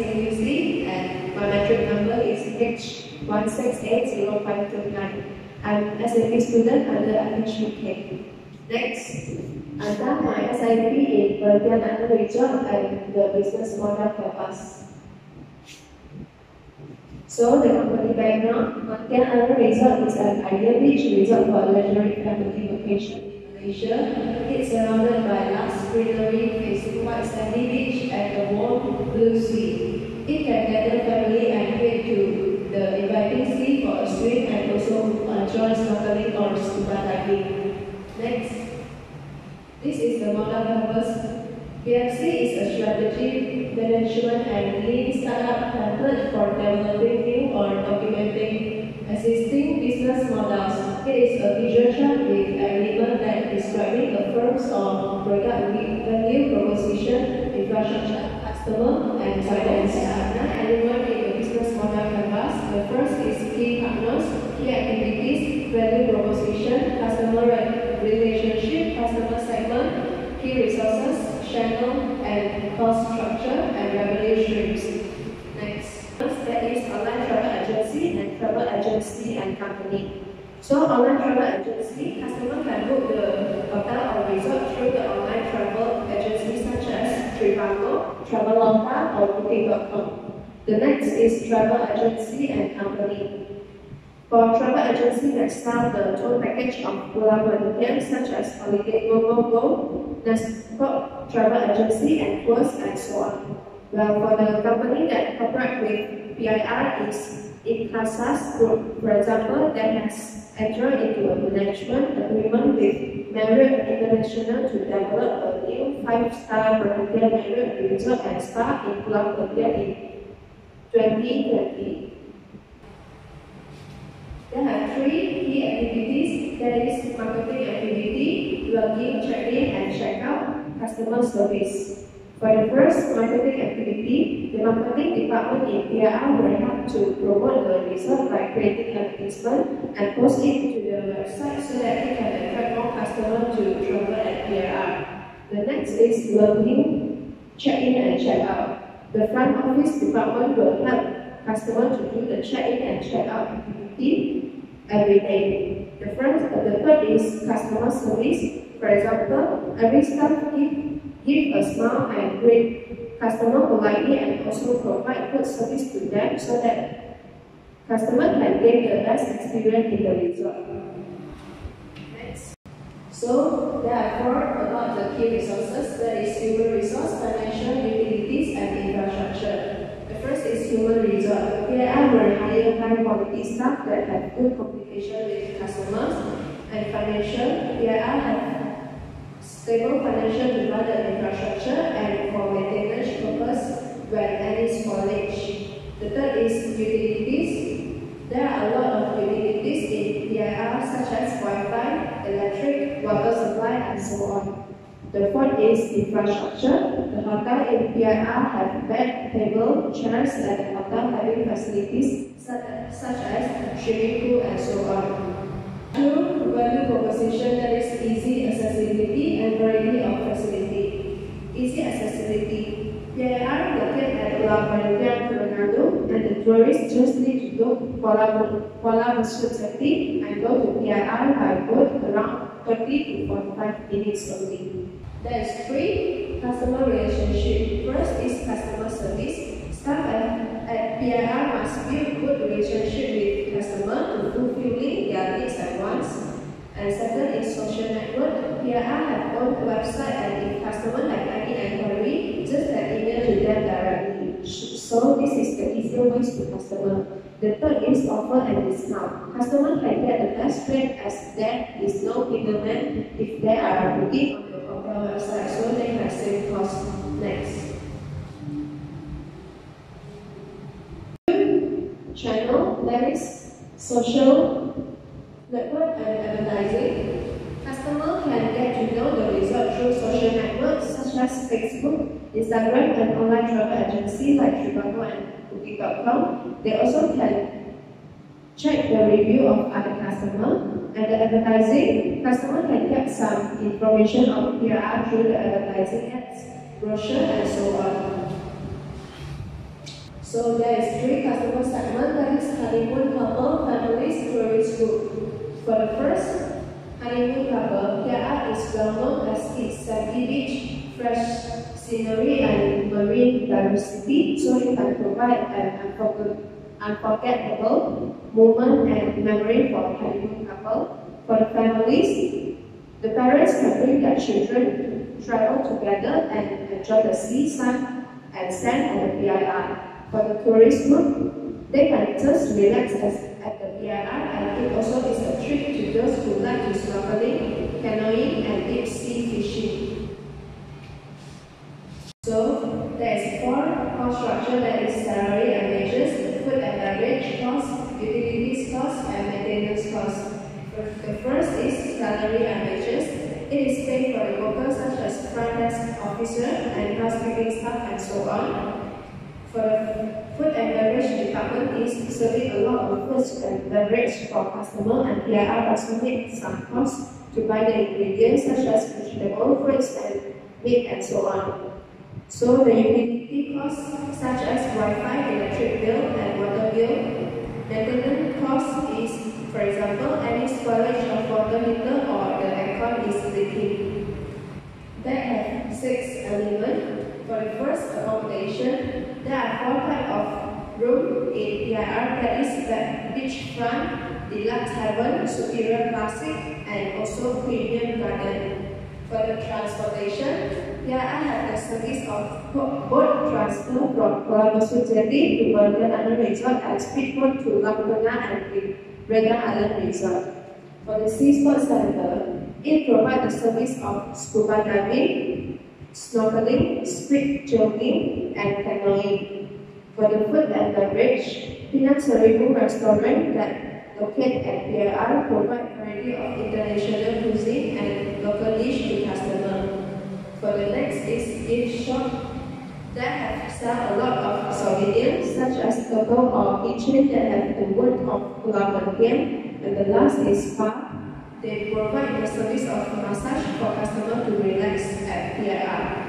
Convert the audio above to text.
AUC and my metric number is H16A0529. I'm SAP student under FHUK. Next, I've done my SIP in Perhentian Island Resort and the business model purpose. So the company background, Perhentian Island Resort is an ideal beach resort for leisure family vacation in Malaysia. It's surrounded by lush greenery facing white sandy beach and a warm blue sea. It can gather family and head to the inviting sea for a swim and also enjoy snorkeling or scuba diving. Next. This is the model purpose. BMC is a strategy, management and lean startup template for developing new or documenting existing business models. It is a visual chart with element that describing a firm's or product value proposition, infrastructure, customer, and finance. Nine elements in the business model canvas. The first is key partners, key activities, value proposition, customer relationship, customer segment, key resources, channel, and cost structure, and revenue streams. Next, that is online travel agency and travel agency and company. So online travel agency, customer can book the hotel or resort through the online travel agency such as Trivago, Traveloka, or Booking.com. The next is travel agency and company. For travel agency that sell the tour package of Pulau Perhentian such as Holiday Go Go Go, Travel Agency and tours and so on. Well, for the company that cooperate with PIR is Incasas Group, for example, that has entered into a management agreement with Marriott International to develop a new five-star Perhentian Marriott Resort and Spa in Pulau Perhentian in 2020. There are three key activities, that is marketing activity, login, check-in and check-out, customer service. For the first marketing activity, the marketing department in PIR will help to promote the result by creating advertisement and post it to the website so that it can attract more customers to travel at PIR. The next is learning, check-in and check-out. The front office department will help customers to do the check-in and check-out activity every day. The first, the third is customer service. For example, every staff give, give a smile and greet customer politely and also provide good service to them so that customer can gain the best experience in the resort. Next. So there are four about the key resources. That is human resource, financial, utilities, and infrastructure. The first is human resource. PIR will hire high quality staff that have good communication with customers and financial. PIR have stable financial the infrastructure and for maintenance purpose when any spoilage. The third is utilities. There are a lot of utilities in PIR such as Wi-Fi, electric, water supply, and so on. The fourth is infrastructure. The hotel in PIR have bed, table, chairs, and hotel having facilities such as swimming pool and so on. Two, value proposition that is easy accessibility and variety of facility. Easy accessibility. PIR located at Pulau Perhentian, Terengganu, and the tourists just need to go to Kuala Besut and go to PIR by boat around 30 to 45 minutes only. There is three customer relationship. First is customer service. Staff at, at PIR must build good relationship with customer to fulfilling their needs and wants. And second is social network. PIR have own website and if customer have any inquiry, just an email to them directly. So this is the easier ways to customer. The third is offer and discount. Customer can get the best rate as there is no middleman if they are booking on the hotel website, so they can save cost. Next. Channel, there is social network and advertising. Customer can get to know the result through social networks such as Facebook, Instagram, and online travel agency like Trivago and Booking.com. They also can check the review of other customers and the advertising. Customer can get some information of PIR through the advertising ads, brochure, and so on. So there is three customer segment that is honeymoon couple, families, tourist group. For the first honeymoon couple, PIR is well known as its sandy beach, fresh scenery and marine diversity, so it can provide an unforgettable moment and memory for honeymoon couple. For the families, the parents can bring their children, travel together and enjoy the sea, sun and sand at the PIR. For the tourist group, they can just relax at the PIR and it also is a treat to those who like to snorkeling, canoeing and deep sea fishing. So, there is four cost structure that is salary and wages, food and beverage costs, utilities costs and maintenance costs. The first is salary and wages. It is paid for the workers such as front desk officer and housekeeping staff and so on. For the food and beverage department is serving a lot of food and beverage for customer and PIR also make some costs to buy the ingredients such as vegetable, fruits and meat and so on. So the utility costs such as Wi-Fi, electric bill and water bill. Maintenance cost is, for example, any spoilage of water heater or the aircon is leaking. They have six elements. For the first accommodation, there are four types of room in PIR that is the beachfront, deluxe heaven, superior classic, and also premium garden. For the transportation, Have the service of boat transfer from Kuala Besut Jetty to Bergen Island Resort and speedboat to Laguna and Regan Island Resort. For the Sea Sports Center, it provides the service of scuba diving, snorkeling, street jogging, and canoeing. For the food and beverage, Penang Seribu restaurant that located at PIR provide variety of international cuisine For the next is gift shop that have sell a lot of souvenirs such as logo or keychain that have the word of Pulau Game. And the last is spa they provide the service of massage for customers to relax at PIR.